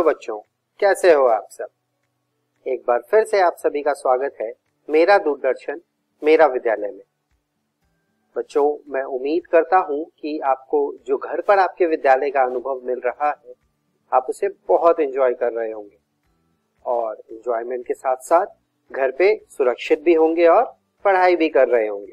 Hello बच्चों, कैसे हो आप सब? एक बार फिर से आप सभी का स्वागत है मेरा दूरदर्शन, मेरा विद्यालय में। बच्चों, मैं उम्मीद करता हूँ कि आपको जो घर पर आपके विद्यालय का अनुभव मिल रहा है, आप उसे बहुत एंजॉय कर रहे होंगे। और एंजॉयमेंट के साथ साथ घर पे सुरक्षित भी होंगे और पढ़ाई भी कर रहे होंगे।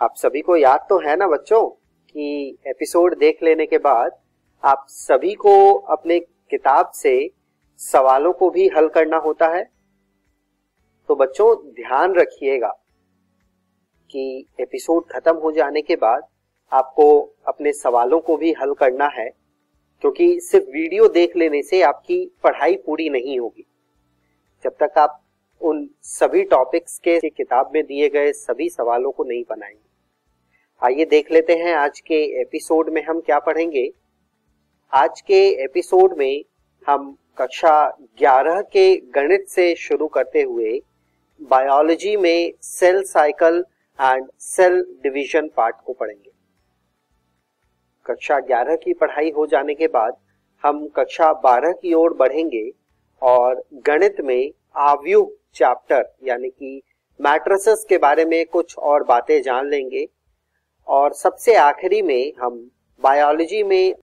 आप सभी को याद तो है ना बच्चों, कि एपिसोड देख लेने के बाद आप सभी को अपने किताब से सवालों को भी हल करना होता है। तो बच्चों, ध्यान रखिएगा कि एपिसोड खत्म हो जाने के बाद आपको अपने सवालों को भी हल करना है, क्योंकि सिर्फ़ वीडियो देख लेने से आपकी पढ़ाई पूरी नहीं होगी। जब तक आप उन सभी टॉपिक्स के किताब में दिए गए सभी सवालों को नहीं बनाएँगे। आइए देख लेते हैं आज के एपिसोड में हम क्या पढ़ेंगे। आज के एपिसोड में हम कक्षा 11 के गणित से शुरू करते हुए बायोलॉजी में cell cycle and cell division part को पढ़ेंगे। कक्षा 11 की पढ़ाई हो जाने के बाद हम कक्षा 12 की ओर बढ़ेंगे और गणित में आव्यूह चैप्टर यानी कि मैट्रिसेस के बारे में कुछ और बातें जान लेंगे। और सबसे आखिरी में हम बायोलॉजी में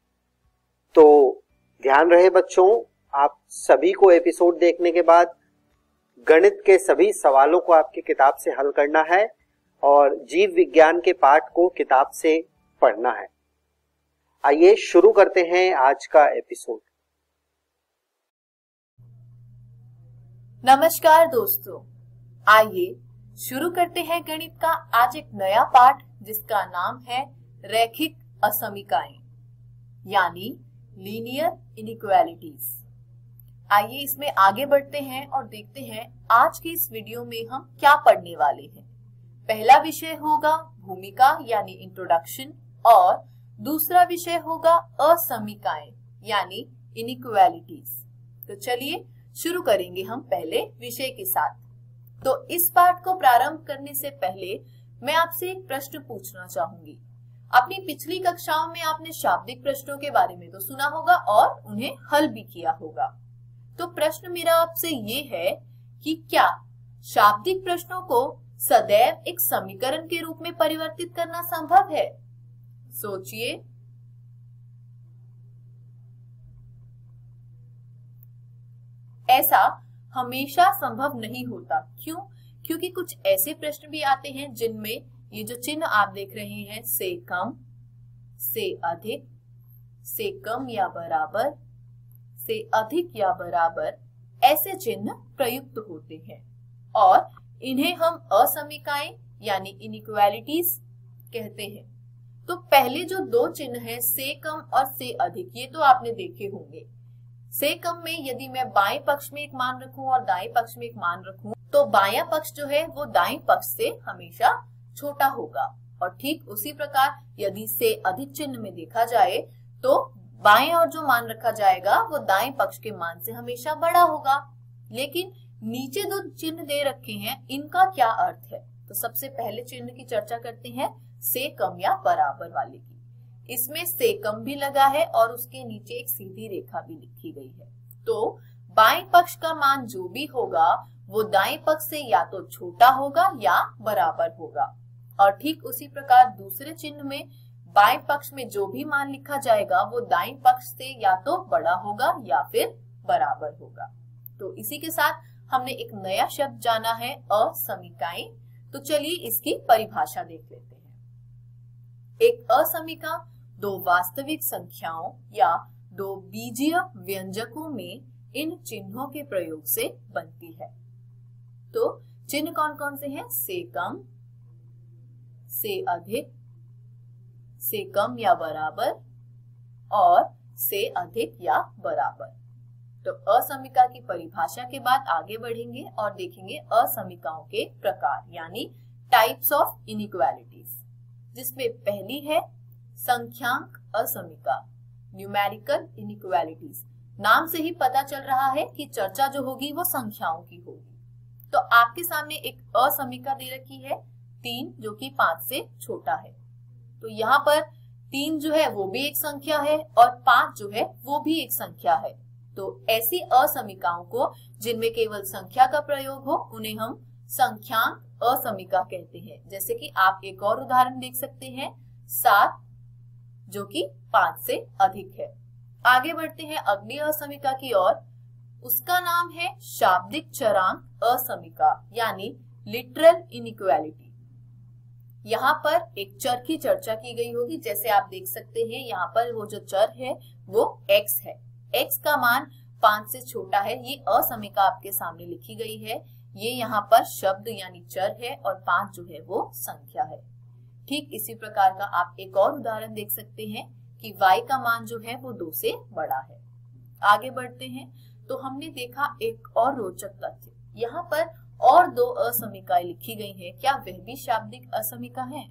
तो ध्यान रहे बच्चों, आप सभी को एपिसोड देखने के बाद गणित के सभी सवालों को आपकी किताब से हल करना है और जीव विज्ञान के पाठ को किताब से पढ़ना है। आइए शुरू करते हैं आज का एपिसोड। नमस्कार दोस्तों, आइए शुरू करते हैं गणित का आज एक नया पाठ जिसका नाम है रैखिक असमिकाएँ, यानी लीनियर इनइक्वालिटीज आइए इसमें आगे बढ़ते हैं और देखते हैं आज के इस वीडियो में हम क्या पढ़ने वाले हैं। पहला विषय होगा भूमिका यानी इंट्रोडक्शन और दूसरा विषय होगा असमिकाएँ यानी इनइक्वालिटीज तो चलिए शुरू करेंगे हम पहले विषय के साथ। तो इस पाठ को प्रारंभ करने से पहले मैं आपसे एक प्रश्न पूछना चाहूँगी। अपनी पिछली कक्षाओं में आपने शाब्दिक प्रश्नों के बारे में तो सुना होगा और उन्हें हल भी किया होगा। तो प्रश्न मेरा आपसे ये है कि क्या शाब्दिक प्रश्नों को सदैव एक समीकरण के रूप में परिवर्तित करना संभव है? सोचिए। ऐसा हमेशा संभव नहीं होता। क्यों? क्योंकि कुछ ऐसे प्रश्न भी आते हैं जिनमें ये जो चिन्ह आप देख रहे हैं, से कम, से अधिक, से कम या बराबर, से अधिक या बराबर, ऐसे चिन्ह प्रयुक्त होते हैं। और इन्हें हम असमिकाएँ, यानी इनइक्वालिटीज कहते हैं। तो पहले जो दो चिन्ह हैं, से कम और से अधिक, ये तो आपने देखे होंगे। से कम में यदि मैं बाएँ पक्ष में एक मान रखूँ और दाएँ पक्ष में एक मान रखूँ तो बाया पक्ष जो है, वो दाएँ पक्ष से हमेशा छोटा होगा। और ठीक उसी प्रकार यदि से अधिक चिन्ह में देखा जाए तो बाएँ और जो मान रखा जाएगा, वो दाएँ पक्ष के मान से हमेशा बड़ा होगा। लेकिन नीचे दो चिन्ह दे रखे हैं, इनका क्या अर्थ है? तो सबसे पहले चिन्ह की चर्चा करते हैं, से कम या बराबर वाले की। इसमें से कम भी लगा है और उसके नीचे एक सीधी रेखा भी लिखी गई है। तो बाएँ पक्ष का मान जो भी होगा, वो दाएँ पक्ष से या तो छोटा होगा या बराबर होगा। और ठीक उसी प्रकार दूसरे चिन्ह में बाएँ पक्ष में जो भी मान लिखा जाएगा, वो दाएँ पक्ष से या तो बड़ा होगा या फिर बराबर होगा। तो इसी के साथ हमने एक नया शब्द जाना है, असमिकाएँ। तो चलिए इसकी परिभाषा देख लेते हैं। एक असमिका दो वास्तविक संख्याओं या दो बीजीय व्यंजकों में इन चिन्हों के प्रयोग से बनती है। तो चिन्ह कौन कौन से हैं? से कम से अधिक, से कम या बराबर, और से अधिक या बराबर। तो असमिका की परिभाषा के बाद आगे बढ़ेंगे और देखेंगे असमिकाओं के प्रकार, यानी टाइप्स ऑफ़ इनइक्वालिटीज जिसमें पहली है संख्यांक असमिका न्यूमेरिकल इनइक्वालिटीज नाम से ही पता चल रहा है कि चर्चा जो होगी वो संख्याओं की होगी। तो आपके सामने एक असमिका दे रखी है तीन जो कि पाँच से छोटा है। तो यहाँ पर तीन जो है वो भी एक संख्या है और पाँच जो है वो भी एक संख्या है। तो ऐसी असमिकाओं को जिनमें केवल संख्या का प्रयोग हो, उन्हें हम संख्यांक असमिका कहते हैं। जैसे कि आप एक और उदाहरण देख सकते हैं, सात जो कि पाँच से अधिक है। आगे बढ़ते हैं अग्नि असमिका की ओर। उसका नाम है शाब्दिक चरांक असमिका, यानी लिटरल इनइक्वालिटी यहाँ पर एक चर की चर्चा की गई होगी। जैसे आप देख सकते हैं, यहाँ पर वो जो चर है, वो x है। x का मान पाँच से छोटा है। ये असमिका आपके सामने लिखी गई है। ये यहाँ पर शब्द यानी चर है और पाँच जो है वो संख्या है। ठीक इसी प्रकार का आप एक और उदाहरण देख सकते हैं कि y का मान जो है वो दो से बड़ा है। आगे बढ़ते हैं। तो हमने देखा एक और रोचक तथ्य। यहाँ पर और दो असमिकाएँ लिखी गई हैं। क्या वह भी शाब्दिक असमिका है?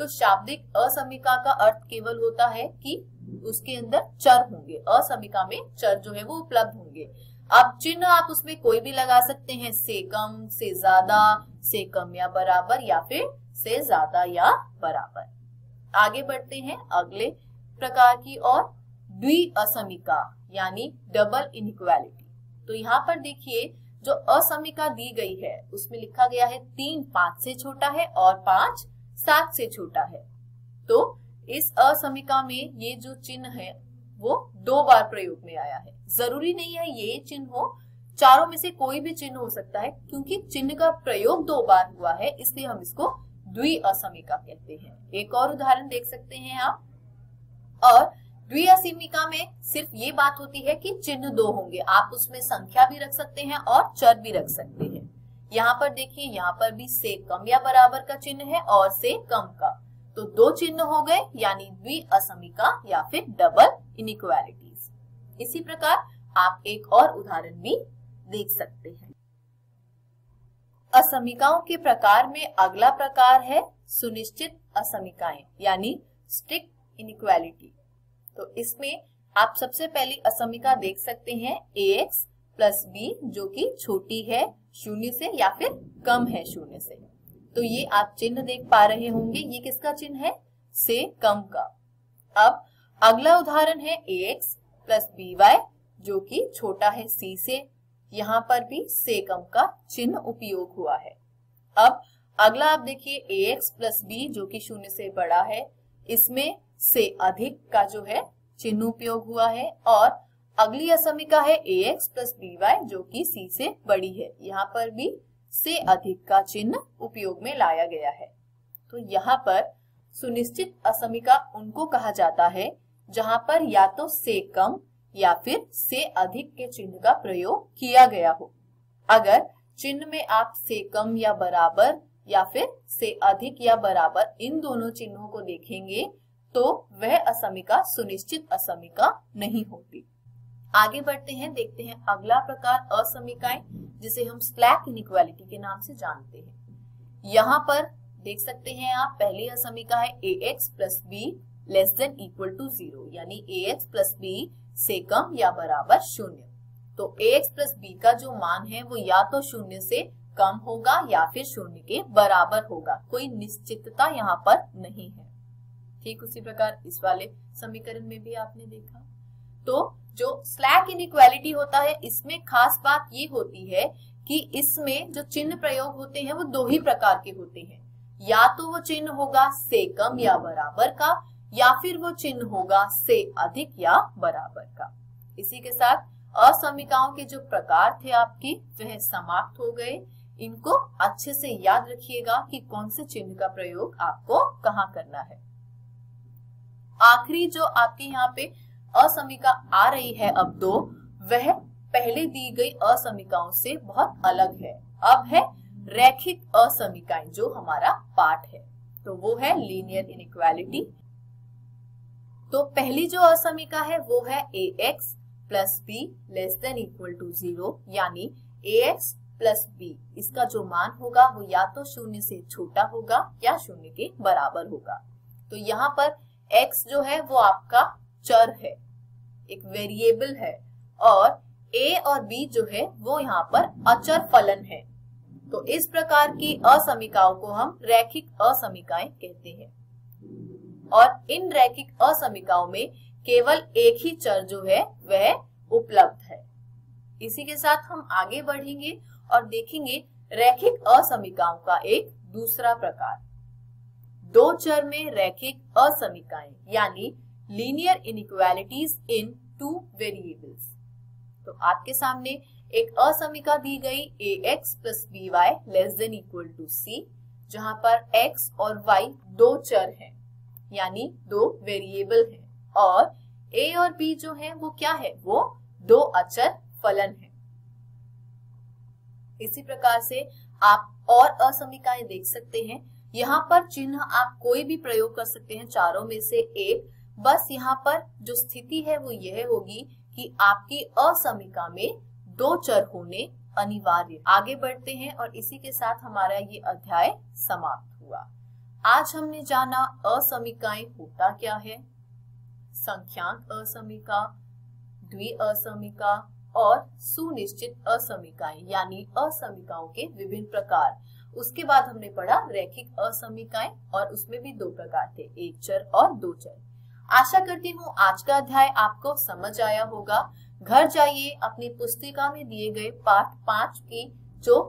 तो शाब्दिक असमिका का अर्थ केवल होता है कि उसके अंदर चर होंगे। असमिका में चर जो है वो उपलब्ध होंगे। अब चिन्ह आप उसमें कोई भी लगा सकते हैं। से कम, से ज़्यादा, से कम या बराबर, या फिर से ज़्यादा या बराबर। आगे बढ़ते हैं अगले प्रकार की और द्वि असमिका, यानी डबल इनइक्वालिटी तो यहाँ पर देखिए जो असमिका दी गई है, उसमें लिखा गया है तीन पाँच से छोटा है और पाँच सात से छोटा है। तो इस असमिका में ये जो चिन्ह है, वो दो बार प्रयोग में आया है। ज़रूरी नहीं है ये चिन्ह हो, चारों में से कोई भी चिन्ह हो सकता है, क्योंकि चिन्ह का प्रयोग दो बार हुआ है, इसलिए हम इसको द्वि असमिका कहते हैं। एक और उदाहरण देख सकते हैं आप। और द्विअसीमिका में सिर्फ़ ये बात होती है कि चिन्ह दो होंगे। आप उसमें संख्या भी रख सकते हैं और चर भी रख सकते हैं। यहाँ पर देखिए, यहाँ पर भी से कम या बराबर का चिन्ह है और से कम का। तो दो चिन्ह हो गए, यानी द्विअसमिका या फिर डबल इनिक्वालिटीज इसी प्रकार आप एक और उदाहरण भी देख सकते हैं। असमिकाओं के प्रकार में अगला प्रकार है सुनिश्चित असमिकाएँ, यानी स्ट्रिक्ट इनिक्वालिटी तो इसमें आप सबसे पहली असमिका देख सकते हैं ए एक्स प्लस बी जो कि छोटी है, शून्य से या फिर कम है शून्य से। तो ये आप चिन्ह देख पा रहे होंगे, ये किसका चिन्ह है? से कम का। अब अगला उदाहरण है A X plus B Y जो कि छोटा है सी से। यहाँ पर भी से कम का चिन्ह उपयोग हुआ है। अब अगला आप देखिए ए एक्स प्लस बी जो कि शून्य से बड़ा है, इसमें से अधिक का जो है चिन्ह उपयोग हुआ है और अगली असमिका है A X plus B Y जो कि सी से बड़ी है। यहाँ पर भी से अधिक का चिन्ह उपयोग में लाया गया है। तो यहाँ पर सुनिश्चित असमिका उनको कहा जाता है, जहाँ पर या तो से कम या फिर से अधिक के चिन्ह का प्रयोग किया गया हो। अगर चिन्ह में आप से कम या बराबर या फिर से अधिक या बराबर इन दोनों चिन्हों को देखेंगे तो वह असमिका सुनिश्चित असमिका नहीं होती। आगे बढ़ते हैं, देखते हैं अगला प्रकार असमिकाएँ, जिसे हम स्लैक इनइक्वालिटी के नाम से जानते हैं। यहाँ पर देख सकते हैं आप, पहली असमिका है a x plus b less than equal to zero यानी ए एक्स प्लस बी से कम या बराबर शून्य। तो ए एक्स प्लस बी का जो मान है, वो या तो शून्य से कम होगा या फिर शून्य के बराबर होगा। कोई निश्चितता यहाँ पर नहीं है। ठीक उसी प्रकार इस वाले समीकरण में भी आपने देखा। तो जो स्लैक इनइक्वालिटी होता है, इसमें खास बात ये होती है कि इसमें जो चिन्ह प्रयोग होते हैं, वो दो ही प्रकार के होते हैं। या तो वो चिन्ह होगा से कम या बराबर का, या फिर वो चिन्ह होगा से अधिक या बराबर का। इसी के साथ असमिकाओं के जो प्रकार थे आपके, वह समाप्त हो गए। इनको अच्छे से याद रखिएगा कि कौन से चिन्ह का प्रयोग आपको कहाँ करना है। आखिरी जो आपके यहाँ पे असमिका आ रही है अब दो वह पहले दी गई असमिकाओं से बहुत अलग है। अब है रैखिक असमिकाएँ, जो हमारा पार्ट है। तो वो है लीनियर इनइक्वालिटी तो पहली जो असमिका है, वो है a x plus b less than equal to zero यानी ए एक्स प्लस बी इसका जो मान होगा, वो या तो शून्य से छोटा होगा या शून्य के बराबर होगा। तो यहाँ पर x जो है वो आपका चर है, एक वेरिएबल है और a और b जो है वो यहाँ पर अचर फलन है। तो इस प्रकार की असमिकाओं को हम रैखिक असमिकाएँ कहते हैं। और इन रैखिक असमिकाओं में केवल एक ही चर जो है वह उपलब्ध है। इसी के साथ हम आगे बढ़ेंगे और देखेंगे रैखिक असमिकाओं का एक दूसरा प्रकार। दो चर में रैखिक असमिकाएँ, यानी linear inequalities in two variables तो आपके सामने एक असमिका दी गई a x plus b y less than equal to c जहाँ पर x और y दो चर हैं, यानी दो वेरिएबल हैं। और a और b जो है, वो क्या है? वो दो अचर फलन है। इसी प्रकार से आप और असमिकाएँ देख सकते हैं। यहाँ पर चिन्ह आप कोई भी प्रयोग कर सकते हैं, चारों में से एक। बस यहाँ पर जो स्थिति है वो यह होगी कि आपकी असमिका में दो चर होने अनिवार्य। आगे बढ़ते हैं और इसी के साथ हमारा ये अध्याय समाप्त हुआ। आज हमने जाना असमिकाएँ होता क्या है? संख्यांक असमिका, द्वि असमिका और सुनिश्चित असमिकाएँ, यानी असमिकाओं के विभिन्न प्रकार। उसके बाद हमने पढ़ा रैखिक असमिकाएँ और उसमें भी दो प्रकार थे, एक चर और दो चर। आशा करती हूँ आज का अध्याय आपको समझ आया होगा। घर जाइए, अपनी पुस्तिका में दिए गए पाठ पाँच की जो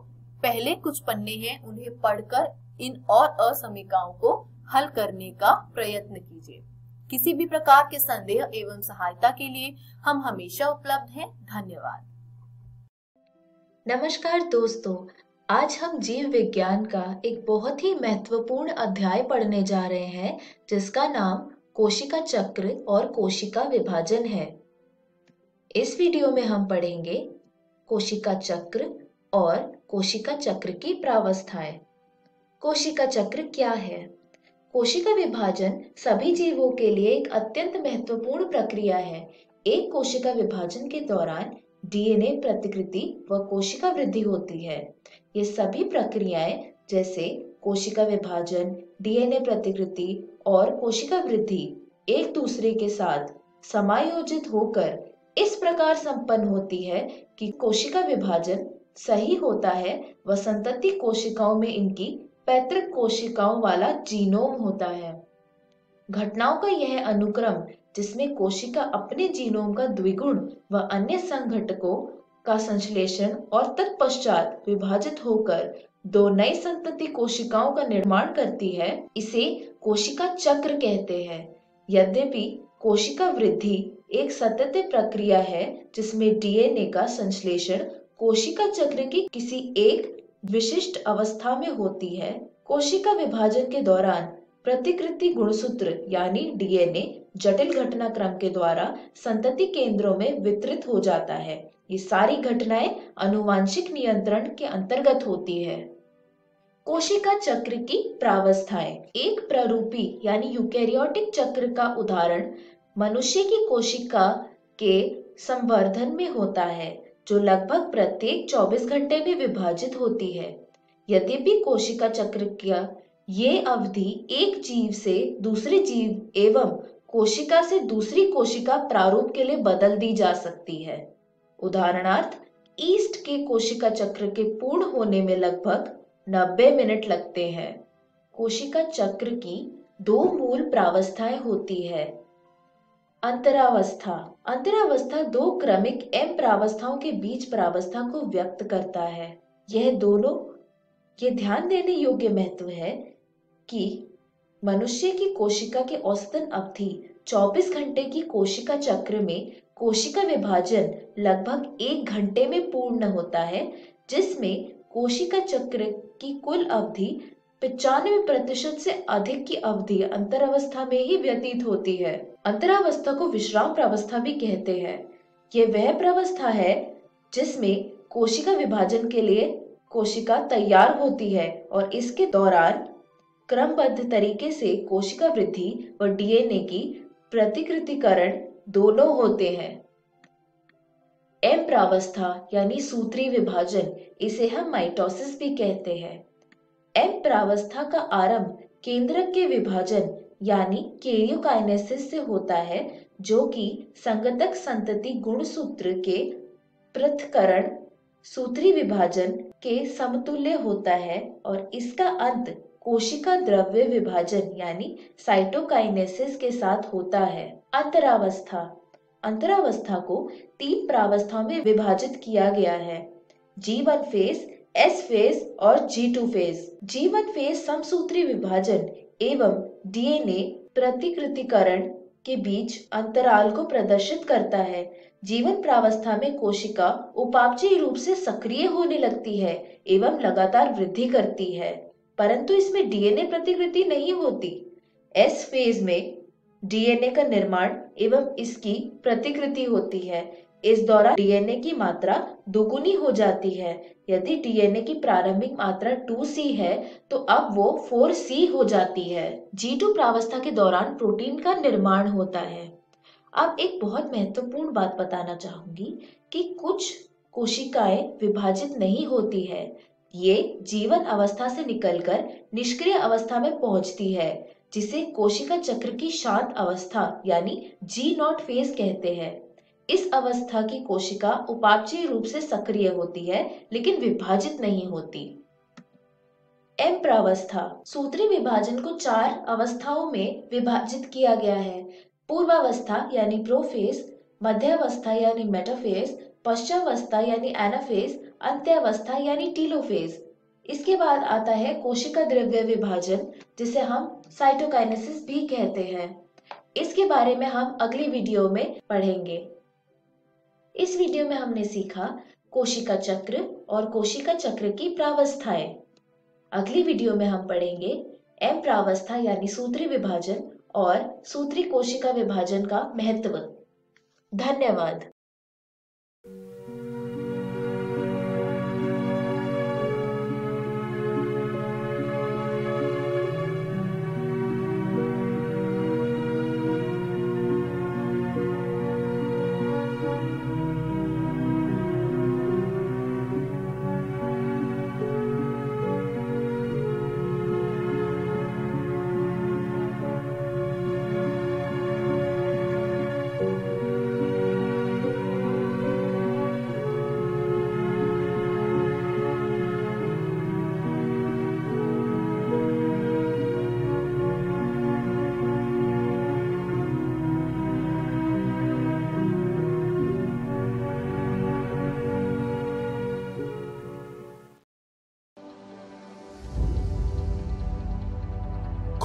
पहले कुछ पन्ने हैं, उन्हें पढ़कर इन और असमिकाओं को हल करने का प्रयत्न कीजिए। किसी भी प्रकार के संदेह एवं सहायता के लिए हम हमेशा उपलब्ध हैं। धन्यवाद। नमस्कार दोस्तों आज हम जीव विज्ञान का एक बहुत ही महत्वपूर्ण अध्याय पढ़ने जा रहे हैं, जिसका नाम कोशिका चक्र और कोशिका विभाजन है। इस वीडियो में हम पढ़ेंगे कोशिका चक्र और कोशिका चक्र की प्रावस्थाएँ। कोशिका चक्र क्या है? कोशिका विभाजन सभी जीवों के लिए एक अत्यंत महत्वपूर्ण प्रक्रिया है। एक कोशिका विभाजन के दौरान डीएनए प्रतिकृति व कोशिका वृद्धि होती है। ये सभी प्रक्रियाएँ, जैसे कोशिका विभाजन, डीएनए प्रतिकृति और कोशिका वृद्धि, एक दूसरे के साथ समायोजित होकर इस प्रकार संपन्न होती है कि कोशिका विभाजन सही होता है व संतति कोशिकाओं में इनकी पैतृक कोशिकाओं वाला जीनोम होता है। घटनाओं का यह अनुक्रम, जिसमें कोशिका अपने जीनोम का द्विगुण व अन्य संघटकों का संश्लेषण और तत्पश्चात विभाजित होकर दो नई संतति कोशिकाओं का निर्माण करती है, इसे कोशिका चक्र कहते हैं। यद्यपि कोशिका वृद्धि एक सतत प्रक्रिया है, जिसमें डीएनए का संश्लेषण कोशिका चक्र की किसी एक विशिष्ट अवस्था में होती है। कोशिका विभाजन के दौरान प्रतिकृति गुणसूत्र यानी डीएनए जटिल घटनाक्रम के द्वारा संतति केंद्रों में वितरित हो जाता है। ये सारी घटनाएँ अनुवांशिक नियंत्रण के अंतर्गत होती है। कोशिका चक्र की प्रावस्थाएँ। एक प्ररूपी यानी यूकैरियोटिक चक्र का उदाहरण मनुष्य की कोशिका के संवर्धन में होता है, जो लगभग प्रत्येक 24 घंटे में विभाजित होती है। यद्यपि कोशिका चक्र का ये अवधि एक जीव से दूसरे जीव एवं कोशिका से दूसरी कोशिका प्रारूप के लिए बदल दी जा सकती है। उदाहरणार्थ, ईस्ट के कोशिका चक्र के पूर्ण होने में लगभग 90 मिनट लगते हैं। कोशिका चक्र की दो मूल प्रावस्थाएँ होती है। अंतरावस्था। अंतरावस्था दो क्रमिक एम प्रावस्थाओं के बीच प्रावस्था को व्यक्त करता है। यह दोनों, ये ध्यान देने योग्य महत्व है कि मनुष्य की कोशिका के औसतन अवधि 24 घंटे की कोशिका चक्र में कोशिका विभाजन लगभग एक घंटे में पूर्ण होता है, जिसमें कोशिका चक्र की कुल अवधि पिचानवे प्रतिशत से अधिक की अवधि अंतरावस्था में ही व्यतीत होती है। अंतरावस्था को विश्राम प्रावस्था भी कहते हैं। ये वह प्रावस्था है जिसमें कोशिका विभाजन के लिए कोशिका तैयार होती है और इसके दौरान क्रमबद्ध तरीके से कोशिका वृद्धि व डीएनए की प्रतिकृतिकरण दोनों होते हैं। एम प्रावस्था यानी सूत्री विभाजन, इसे हम माइटोसिस भी कहते हैं। एम प्रावस्था का आरंभ केंद्रक के विभाजन यानी केरियोकाइनेसिस से होता है, जो कि संगतक संतति गुणसूत्र के पृथकरण सूत्री विभाजन के समतुल्य होता है और इसका अंत कोशिका द्रव्य विभाजन यानी साइटोकाइनेसिस के साथ होता है। अंतरावस्था। अंतरावस्था को तीन प्रावस्थाओं में विभाजित किया गया है। G one phase S phase और G two phase G one phase समसूत्री विभाजन एवं डीएनए प्रतिकृतिकरण के बीच अंतराल को प्रदर्शित करता है। जीवन प्रावस्था में कोशिका उपापचयी रूप से सक्रिय होने लगती है एवं लगातार वृद्धि करती है, परंतु इसमें डीएनए प्रतिकृति नहीं होती। एस फ़ेज़ में डीएनए का निर्माण एवं इसकी प्रतिकृति होती है। इस दौरान डीएनए की मात्रा दोगुनी हो जाती है। यदि डीएनए की प्रारंभिक मात्रा 2C है तो अब वो 4C हो जाती है। G2 प्रावस्था के दौरान प्रोटीन का निर्माण होता है। अब एक बहुत महत्वपूर्ण बात बताना चाहूँगी कि कुछ कोशिकाएँ विभाजित नहीं होती है। ये जीवन अवस्था से निकलकर निष्क्रिय अवस्था में पहुँचती है। जिसे कोशिका चक्र की शांत अवस्था, यानी जी नॉट फ़ेज़ कहते हैं। इस अवस्था की कोशिका उपापचयी रूप से सक्रिय होती है, लेकिन विभाजित नहीं होती। एम प्रावस्था, सूत्री विभाजन को चार अवस्थाओं में विभाजित किया गया है। पूर्वावस्था, यानी प्रोफेज मध्यावस्था, यानी मेटाफेज पश्चावस्था, यानी एनाफेज अंत्यावस्था, यानी टीलोफेज इसके बाद आता है कोशिका द्रव्य विभाजन, जिसे हम साइटोकाइनेसिस भी कहते हैं। इसके बारे में हम अगली वीडियो में पढ़ेंगे। इस वीडियो में हमने सीखा कोशिका चक्र और कोशिका चक्र की प्रावस्थाएँ। अगली वीडियो में हम पढ़ेंगे एम प्रावस्था यानी सूत्री विभाजन और सूत्री कोशिका विभाजन का महत्व। धन्यवाद।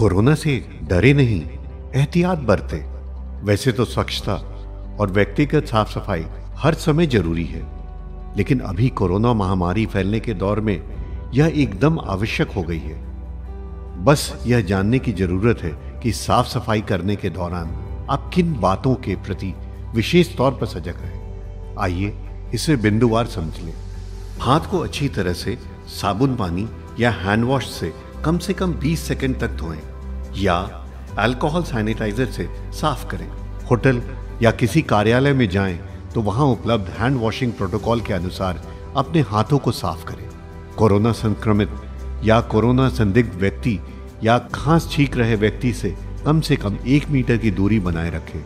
कोरोना से डरे नहीं, एहतियात बरते। वैसे तो स्वच्छता और व्यक्तिगत साफ़ सफ़ाई हर समय ज़रूरी है, लेकिन अभी कोरोना महामारी फैलने के दौर में यह एकदम आवश्यक हो गई है। बस यह जानने की ज़रूरत है कि साफ़ सफ़ाई करने के दौरान आप किन बातों के प्रति विशेष तौर पर सजग रहे आइए इसे बिंदुवार समझ लें। हाथ को अच्छी तरह से साबुन पानी या हैंड वॉश से कम से कम 20 सेकंड तक धोएँ। या अल्कोहल सैनिटाइजर से साफ़ करें। होटल या किसी कार्यालय में जाएँ तो वहाँ उपलब्ध हैंड वॉशिंग प्रोटोकॉल के अनुसार अपने हाथों को साफ़ करें। कोरोना संक्रमित या कोरोना संदिग्ध व्यक्ति या खांस छींक रहे व्यक्ति से कम से कम एक मीटर की दूरी बनाए रखें।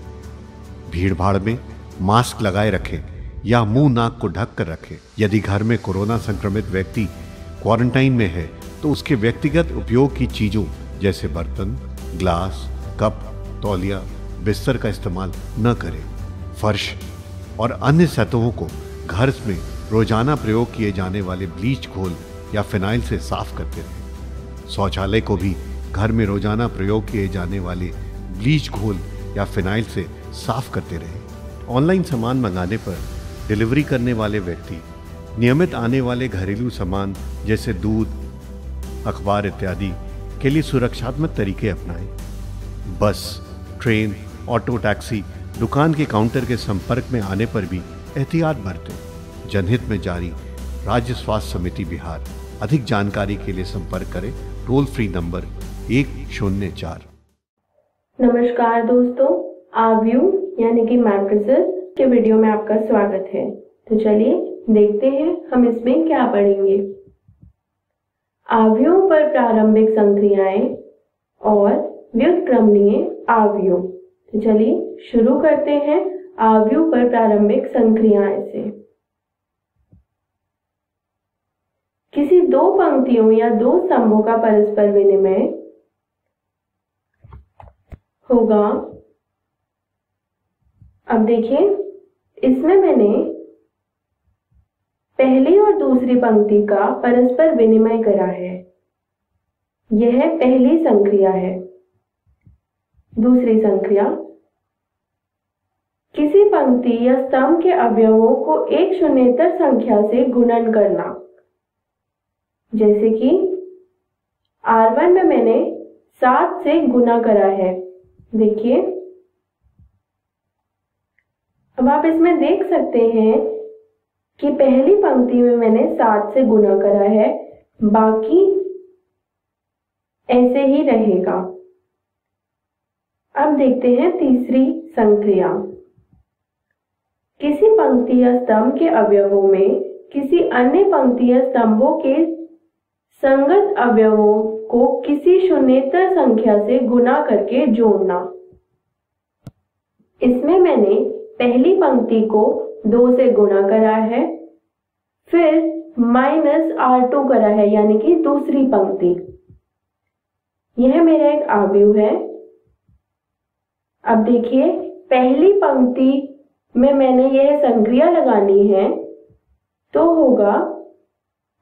भीड़ भाड़ में मास्क लगाए रखें या मुँह नाक को ढक कर रखें। यदि घर में कोरोना संक्रमित व्यक्ति क्वारंटाइन में है तो उसके व्यक्तिगत उपयोग की चीज़ों जैसे बर्तन, ग्लास, कप, तौलिया बिस्तर का इस्तेमाल न करें। फर्श और अन्य सतहों को घर में रोज़ाना प्रयोग किए जाने वाले ब्लीच घोल या फिनाइल से साफ़ करते रहें। शौचालय को भी घर में रोज़ाना प्रयोग किए जाने वाले ब्लीच घोल या फिनाइल से साफ़ करते रहें। ऑनलाइन सामान मंगाने पर डिलीवरी करने वाले व्यक्ति, नियमित आने वाले घरेलू सामान जैसे दूध, अखबार इत्यादि के लिए सुरक्षात्मक तरीके अपनाएँ। बस, ट्रेन, ऑटो, टैक्सी, दुकान के काउंटर के संपर्क में आने पर भी एहतियात बरतें। जनहित में जारी, राज्य स्वास्थ्य समिति बिहार। अधिक जानकारी के लिए संपर्क करें, टोल फ्री नंबर एक शून्य चार। नमस्कार दोस्तों आव्यू यानी कि मैट्रिसेस के वीडियो में आपका स्वागत है। तो चलिए देखते हैं, हम इसमें क्या पढ़ेंगे। आवयों पर प्रारंभिक संक्रियाएँ और व्युत्क्रमणीय आवयव तो चलिए शुरू करते हैं आवयु पर प्रारंभिक संक्रियाएँ से। किसी दो पंक्तियों या दो स्तंभों का परस्पर विनिमय होगा। अब देखिए, इसमें मैंने पहली और दूसरी पंक्ति का परस्पर विनिमय करा है। यह पहली संक्रिया है। दूसरी संक्रिया। किसी पंक्ति या स्तंभ के अवयवों को एक शून्यतर संख्या से गुणन करना। जैसे कि R1 में मैंने सात से गुना करा है। देखिए। अब आप इसमें देख सकते हैं कि पहली पंक्ति में मैंने सात से गुना करा है, बाकी ऐसे ही रहेगा। अब देखते हैं तीसरी संक्रिया। किसी पंक्ति या स्तंभ के अवयवों में किसी अन्य पंक्ति या स्तंभों के संगत अवयवों को किसी शून्यतर संख्या से गुना करके जोड़ना। इसमें मैंने पहली पंक्ति को दो से गुणा करा है, फिर माइनस आर टू करा है, यानी कि दूसरी पंक्ति। यह मेरा एक आव्यूह है। अब देखिए, पहली पंक्ति में मैंने यह संक्रिया लगानी है तो होगा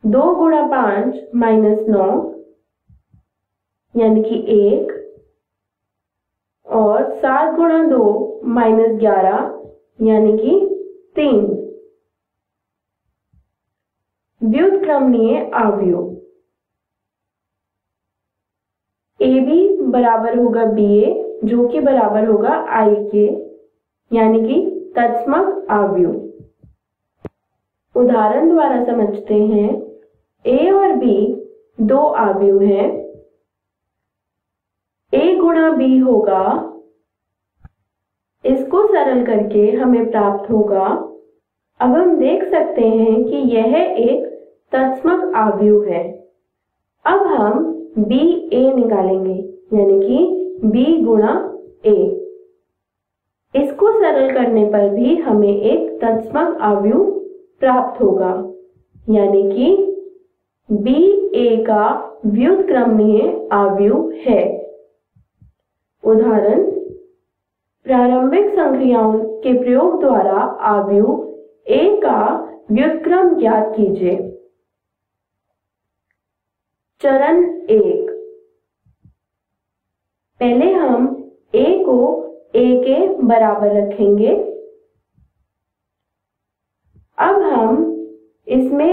दो गुणा पाँच माइनस नौ, यानी कि एक, और सात गुणा दो माइनस ग्यारह, यानी कि तीन। व्युत्क्रमणीय आव्यूह ए बी बराबर होगा बी ए, जो कि बराबर होगा आई के, यानी कि तत्समक आव्यूह उदाहरण द्वारा समझते हैं, ए और बी दो आव्यूह हैं। ए गुणा बी होगा इसको सरल करके हमें प्राप्त होगा। अब हम देख सकते हैं कि यह एक तत्समक आव्यूह है। अब हम बी ए निकालेंगे, यानी कि बी गुणा ए इसको सरल करने पर भी हमें एक तत्समक आव्यूह प्राप्त होगा, यानी कि बी ए का व्युत्क्रमणीय आव्यूह है। उदाहरण प्रारंभिक संक्रियाओं के प्रयोग द्वारा आव्यूह ए का व्युत्क्रम ज्ञात कीजिए। चरण एक। पहले हम ए को ए के बराबर रखेंगे। अब हम इसमें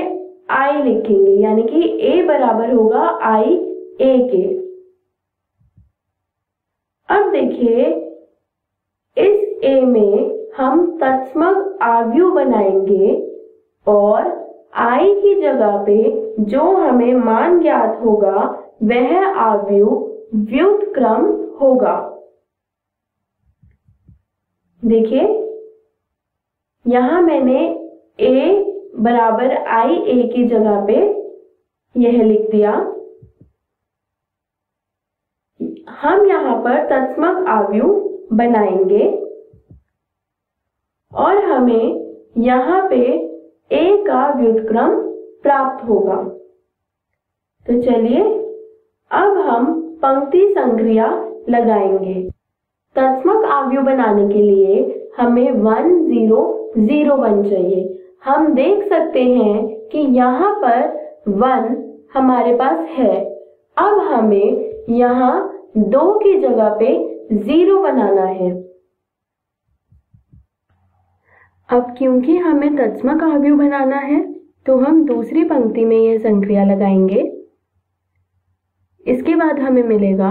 आई लिखेंगे, यानी कि ए बराबर होगा आई ए के। अब देखिए ए में हम तत्समक आव्यू बनाएँगे और आई की जगह पे जो हमें मान ज्ञात होगा, वह आव्यू व्युत्क्रम होगा। देखिए, यहाँ मैंने a बराबर आई ए की जगह पे यह लिख दिया। हम यहाँ पर तत्समक आव्यू बनाएँगे। और हमें यहाँ पे a का व्युत्क्रम प्राप्त होगा। तो चलिए, अब हम पंक्ति संक्रिया लगाएँगे। तत्मक आव्यू बनाने के लिए हमें वन ज़ीरो ज़ीरो वन चाहिए। हम देख सकते हैं कि यहाँ पर वन हमारे पास है। अब हमें यहाँ दो की जगह पे ज़ीरो बनाना है। अब क्योंकि हमें तत्मक आव्यू बनाना है तो हम दूसरी पंक्ति में यह संक्रिया लगाएँगे। इसके बाद हमें मिलेगा।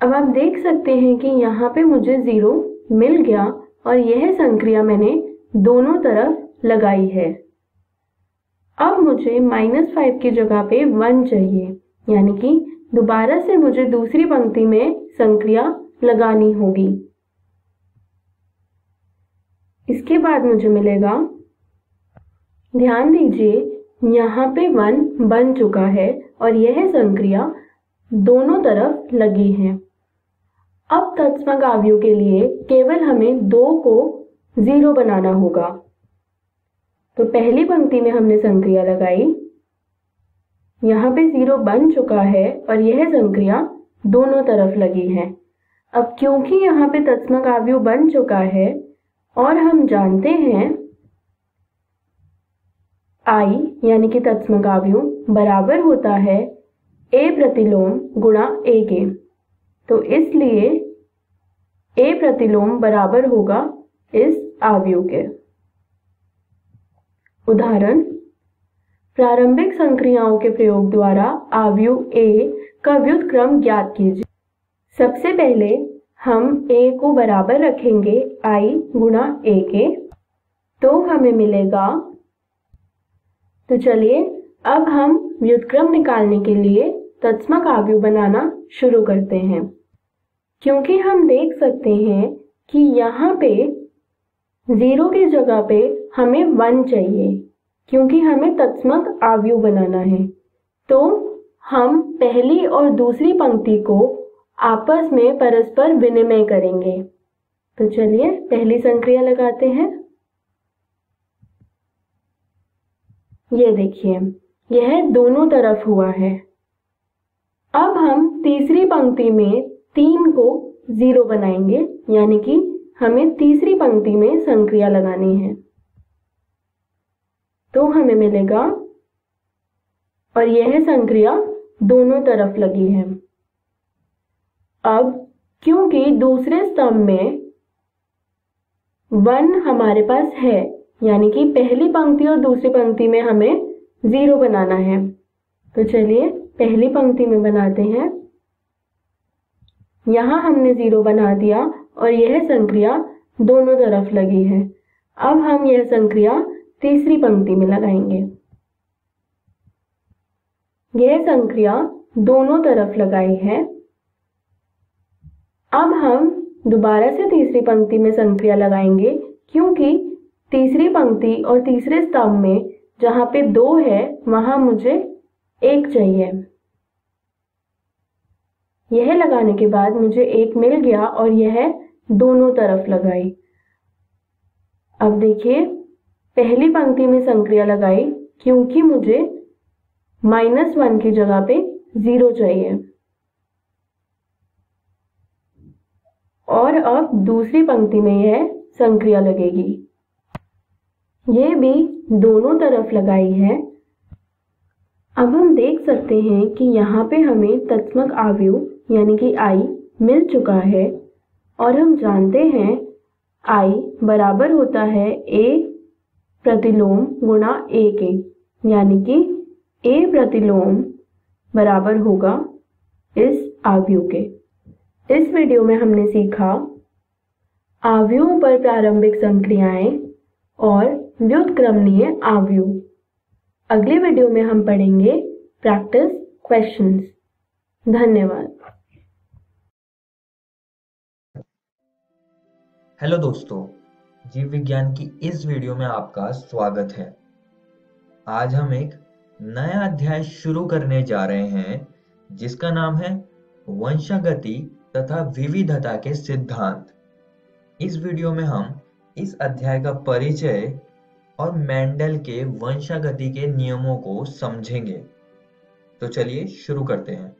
अब आप देख सकते हैं कि यहाँ पे मुझे ज़ीरो मिल गया और यह संक्रिया मैंने दोनों तरफ़ लगाई है। अब मुझे माइनस फाइव की जगह पे वन चाहिए, यानी कि दोबारा से मुझे दूसरी पंक्ति में संक्रिया लगानी होगी। इसके बाद मुझे मिलेगा। ध्यान दीजिए, यहाँ पे वन बन चुका है और यह संक्रिया दोनों तरफ़ लगी है। अब तत्समक आव्यू के लिए केवल हमें दो को ज़ीरो बनाना होगा। तो पहली पंक्ति में हमने संक्रिया लगाई। यहाँ पे ज़ीरो बन चुका है और यह संक्रिया दोनों तरफ़ लगी है। अब क्योंकि यहाँ पे तत्समक आव्यूह बन चुका है और हम जानते हैं आई यानी कि आव्यूह बराबर होता है ए प्रतिलोम गुणा ए के तो इसलिए ए प्रतिलोम बराबर होगा इस आवयु के। उदाहरण, प्रारंभिक संक्रियाओं के प्रयोग द्वारा आवयु ए का व्युत क्रम ज्ञात कीजिए। सबसे पहले हम a को बराबर रखेंगे i गुणा a के तो हमें मिलेगा। तो चलिए, अब हम व्युत्क्रम निकालने के लिए तत्समक आव्यूह बनाना शुरू करते हैं। क्योंकि हम देख सकते हैं कि यहाँ पे ज़ीरो की जगह पे हमें वन चाहिए, क्योंकि हमें तत्समक आव्यूह बनाना है। तो हम पहली और दूसरी पंक्ति को आपस में परस्पर विनिमय करेंगे। तो चलिए, पहली संक्रिया लगाते हैं। ये देखिए, यह दोनों तरफ़ हुआ है। अब हम तीसरी पंक्ति में तीन को ज़ीरो बनाएँगे, यानी कि हमें तीसरी पंक्ति में संक्रिया लगानी है। तो हमें मिलेगा, और यह संक्रिया दोनों तरफ़ लगी है। अब क्योंकि दूसरे स्तंभ में वन हमारे पास है, यानी कि पहली पंक्ति और दूसरी पंक्ति में हमें ज़ीरो बनाना है। तो चलिए, पहली पंक्ति में बनाते हैं। यहाँ हमने ज़ीरो बना दिया और यह संक्रिया दोनों तरफ़ लगी है। अब हम यह संक्रिया तीसरी पंक्ति में लगाएँगे। यह संक्रिया दोनों तरफ़ लगाई है। अब हम दोबारा से तीसरी पंक्ति में संक्रिया लगाएँगे, क्योंकि तीसरी पंक्ति और तीसरे स्तंभ में जहाँ पे दो है, वहाँ मुझे एक चाहिए। यह लगाने के बाद मुझे एक मिल गया और यह दोनों तरफ़ लगाई। अब देखिए, पहली पंक्ति में संक्रिया लगाई, क्योंकि मुझे माइनस वन की जगह पे ज़ीरो चाहिए। और अब दूसरी पंक्ति में यह संक्रिया लगेगी। यह भी दोनों तरफ़ लगाई है। अब हम देख सकते हैं कि यहाँ पे हमें तत्मक आव्यूह, यानी कि आई मिल चुका है। और हम जानते हैं आई बराबर होता है ए प्रतिलोम गुणा ए के, यानी कि ए प्रतिलोम बराबर होगा इस आवयु के। इस वीडियो में हमने सीखा आव्यूहों पर प्रारंभिक संक्रियाएँ और व्युत्क्रमणीय आव्यूह। अगले वीडियो में हम पढ़ेंगे प्रैक्टिस क्वेश्चंस धन्यवाद। हेलो दोस्तों, जीव विज्ञान की इस वीडियो में आपका स्वागत है। आज हम एक नया अध्याय शुरू करने जा रहे हैं, जिसका नाम है वंशागति तथा विविधता के सिद्धांत। इस वीडियो में हम इस अध्याय का परिचय और मेंडल के वंशागति के नियमों को समझेंगे। तो चलिए शुरू करते हैं।